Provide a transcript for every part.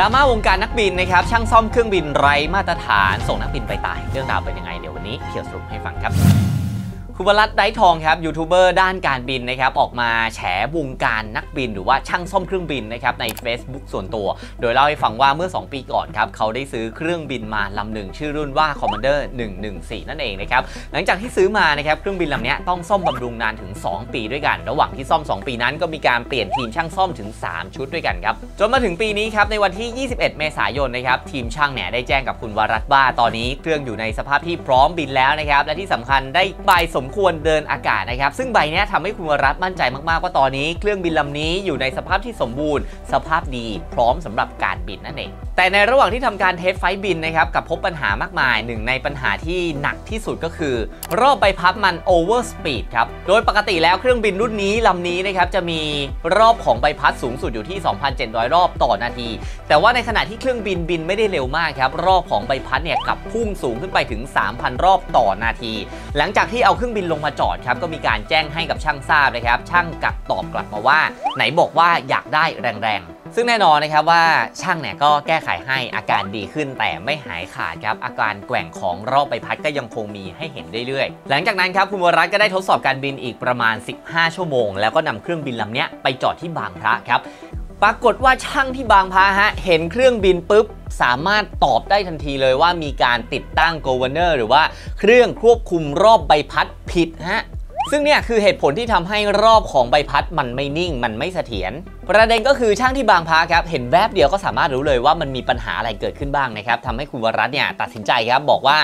ดราม่าวงการนักบินนะครับช่างซ่อมเครื่องบินไร้มาตรฐาน ส่งนักบินไปตาย เรื่องราวเป็นยังไงเดี๋ยววันนี้เขียวสรุปให้ฟังครับ คุณวรัตน์ไดทองครับยูทูบเบอร์ด้านการบินนะครับออกมาแฉวงการนักบินหรือว่าช่างซ่อมเครื่องบินนะครับใน Facebook ส่วนตัว โดยเล่าให้ฟังว่าเมื่อ 2 ปีก่อนครับเขาได้ซื้อเครื่องบินมาลำหนึ่งชื่อรุ่นว่า Commander 114 นั่นเองนะครับหลังจากที่ซื้อมานะครับเครื่องบินลำนี้ต้องซ่อมบำรุงนานถึง 2 ปีด้วยกัน ระหว่างที่ซ่อม 2 ปีนั้นก็มีการเปลี่ยนทีมช่างซ่อมถึง 3 ชุดด้วยกันครับจนมาถึงปีนี้ครับในวันที่ 21 เมษายนนะครับทีมช่างเนี่ยได้แจ้งกับคุณวรัตน์ว่าตอนนี้เครื่องอยู่ในสภาพที่พร้อมบินแล้วนะครับและที่สำคัญได้ใบสมควรเดินอากาศนะครับ ซึ่งใบนี้ทำให้คุณวรัตมั่นใจมากๆว่าตอนนี้ เครื่องบินลำนี้อยู่ในสภาพที่สมบูรณ์ สภาพดีพร้อมสำหรับการบินนั่นเอง แต่ในระหว่างที่ทำการ test flight บินนะครับกับพบปัญหามากมายหนึ่งในปัญหาที่หนักที่สุดก็คือ รอบใบพัดมัน overspeed ครับ โดยปกติแล้วเครื่องบินรุ่นนี้ลำนี้นะครับจะมีรอบของใบพัดสูงสุดอยู่ที่ 2,700 รอบต่อนาที แต่ว่าในขณะที่เครื่องบินบินไม่ได้เร็วมากครับ รอบของใบพัดเนี่ยกลับพุ่งสูงขึ้นไปถึง 3,000 รอบต่อนาที หลังจากที่เอาเครื่องบินลงมาจอดครับก็มีการแจ้งให้กับช่างทราบนะครับช่างกลับตอบกลับมาว่า ไหนบอกว่าอยากได้แรงๆ ซึ่งแน่นอนนะครับว่าช่างเนี่ยก็แก้ไขให้อาการดีขึ้นแต่ไม่หายขาดครับอาการแกว่งของรอบใบพัดก็ยังคงมีให้เห็นเรื่อยๆ หลังจากนั้นครับคุณวรัตน์ก็ได้ทดสอบการบินอีกประมาณ 15 ชั่วโมง แล้วก็นำเครื่องบินลำนี้ไปจอดที่บางพระครับปรากฏว่าช่างที่บางพระฮะเห็นเครื่องบินปุ๊บสามารถตอบได้ทันทีเลยว่ามีการติดตั้ง governor หรือว่าเครื่องควบคุมรอบใบพัดผิดฮะ ซึ่งเนี่ยคือเหตุผลที่ทำให้รอบของใบพัดมันไม่นิ่ง มันไม่เสถียร ประเด็นก็คือช่างที่บางพาครับ เห็นแวบเดียวก็สามารถรู้เลยว่ามันมีปัญหาอะไรเกิดขึ้นบ้างนะครับทำให้คุณวรัตเนี่ยตัดสินใจครับบอกว่า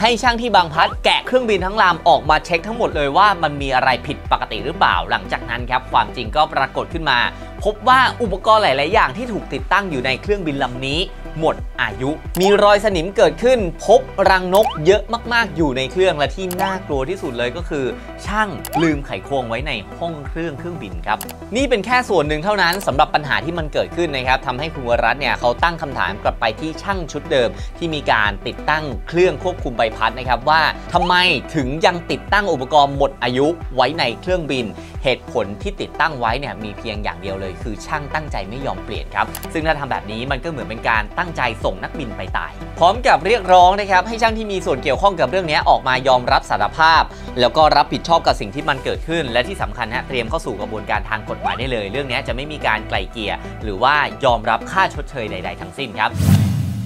ให้ช่างที่บางพัดแกะเครื่องบินทั้งลำออกมาเช็คทั้งหมดเลยว่ามันมีอะไรผิดปกติหรือเปล่า หลังจากนั้นครับความจริงก็ปรากฏขึ้นมา พบว่าอุปกรณ์หลาย ๆ อย่างที่ถูกติดตั้งอยู่ในเครื่องบินลำนี้ หมดอายุ มีรอยสนิมเกิดขึ้น พบรังนกเยอะมากๆ อยู่ในเครื่องและที่น่ากลัวที่สุดเลยก็คือ ช่างลืมไขควงไว้ในห้องเครื่องเครื่องบินครับ นี่เป็นแค่ส่วนหนึ่งเท่านั้นสำหรับปัญหาที่มันเกิดขึ้นนะครับทำให้คุณวรัตเนี่ยเขาตั้งคำถามกลับไปที่ช่างชุดเดิม ที่มีการติดตั้งเครื่องควบคุมใบพัดนะครับว่าทำไมถึงยังติดตั้งอุปกรณ์หมดอายุไว้ในเครื่องบิน เหตุผลที่ติดตั้งไว้เนี่ยมีเพียงอย่างเดียวเลย คือช่างตั้งใจไม่ยอมเปลี่ยนครับ ซึ่งถ้าทำแบบนี้มันก็เหมือนเป็นการตั้งใจส่งนักบินไปตาย พร้อมกับเรียกร้องนะครับให้ช่างที่มีส่วนเกี่ยวข้องกับเรื่องนี้ออกมายอมรับสารภาพ แล้วก็รับผิดชอบกับสิ่งที่มันเกิดขึ้น และที่สำคัญฮะเตรียมเข้าสู่กระบวนการทางกฎหมายได้เลย เรื่องนี้จะไม่มีการไกล่เกลี่ยหรือว่ายอมรับค่าชดเชยใด ๆ ทั้งสิ้นครับ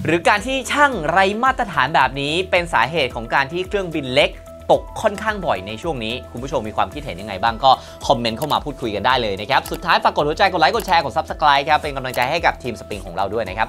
หรือการที่ช่างไร้มาตรฐานแบบนี้เป็นสาเหตุของการที่เครื่องบินเล็ก ตกค่อนข้างบ่อยในช่วงนี้ คุณผู้ชมมีความคิดเห็นยังไงบ้างก็คอมเมนต์เข้ามาพูดคุยกันได้เลยนะครับ สุดท้ายฝากกดหัวใจกดไลค์กดแชร์กด subscribe ครับเป็นกำลังใจให้กับทีมสปริงของเราด้วยนะครับ